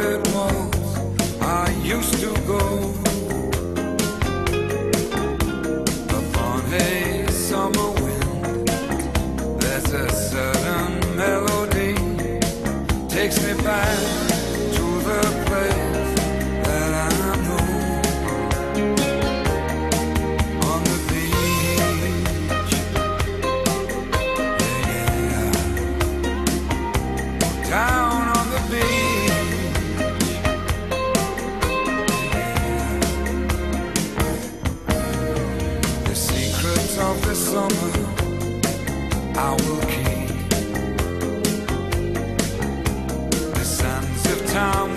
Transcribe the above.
I used to go Upon a summer wind. There's a certain melody Takes me back to the place This the summer I will keep The sands of time